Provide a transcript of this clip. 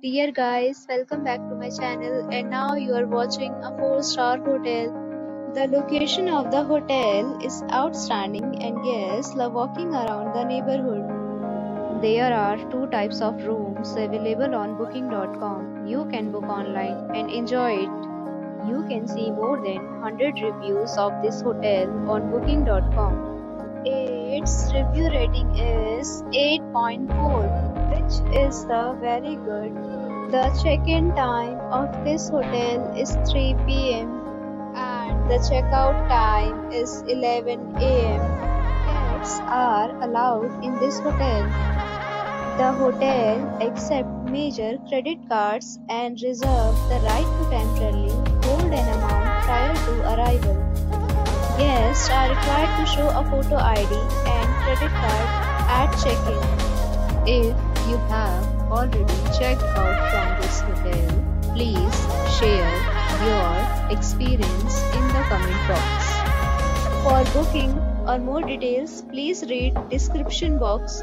Dear guys, welcome back to my channel and now you are watching a 4-star hotel. The location of the hotel is outstanding and guests love walking around the neighborhood. There are two types of rooms available on booking.com. You can book online and enjoy it. You can see more than 100 reviews of this hotel on booking.com. Its review rating is 8.4 which is the very good. The check-in time of this hotel is 3 pm and the checkout time is 11 am. Pets are allowed in this hotel. The hotel accepts major credit cards and reserves the right to Guests are required to show a photo ID and credit card at check-in. If you have already checked out from this hotel, please share your experience in the comment box. For booking or more details, please read description box.